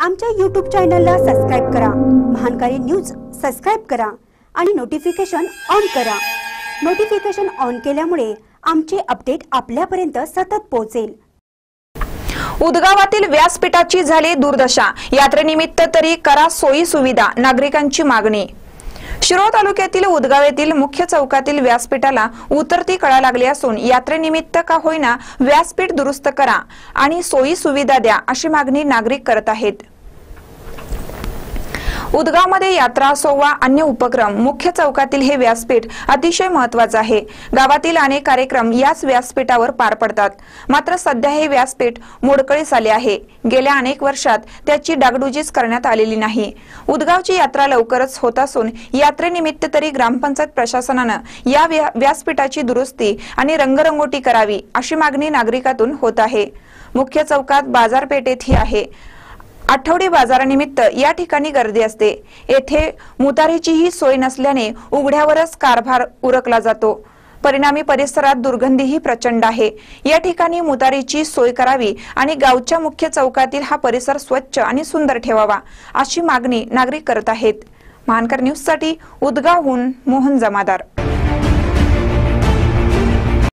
आमच्या यूट्यूब चॅनलला सबस्क्राईब करा. महानकारी न्यूज सबस्क्राईब करा आणि नोटिफिकेशन ऑन करा. नोटिफिकेशन ऑन केल्यामुळे आमचे अपडेट आपल्यापर्यंत सतत पोहोचेल. उदगावातील व्यासपीठाची झाली दुर्दशा. यात्रेनिमित्त तरी करा सोयी सुविधा नागरिकांची मागणी. शिरोळ तालुक्यातील उदगाव येथील मुख्य चौकातील व्यासपीठाला उतरती कळा लागली असून यात्रेनिमित्त का होईना व्यासपीठ दुरुस्त करा आणि सोयी सुविधा द्या अशी मागणी नागरिक करत आहेत. उदगावमध्ये यात्रा सोवा अन्य उपक्रम मुख्य चौकातील हे व्यासपीठ अतिशय महत्वाचं आहे. गावातील अनेक कार्यक्रम याच व्यासपीठावर पार पडतात. मात्र सध्या हे व्यासपीठ मोडकळीस आले आहे. गेल्या अनेक वर्षात त्याची डागडुजीच करण्यात आलेली नाही. उदगावची यात्रा लवकरच होत असून यात्रेनिमित्त तरी ग्रामपंचायत प्रशासनानं या व्या- व्यासपीठाची दुरुस्ती आणि रंगरंगोटी करावी अशी मागणी नागरिकातून होत आहे. मुख्य चौकात बाजारपेठेतही आहे. आठवडी बाजारानिमित्त या ठिकाणी गर्दी असते. येथे मुतारीचीही सोय नसल्याने उघड्यावरच कारभार उरकला जातो. परिणामी परिसरात दुर्गंधीही प्रचंड आहे. या ठिकाणी मुतारीची सोय करावी आणि गावच्या मुख्य चौकातील हा परिसर स्वच्छ आणि सुंदर ठेवावा अशी मागणी नागरिक करत आहेत. महानकर न्यूजसाठी उदगावहून मोहन जमादार.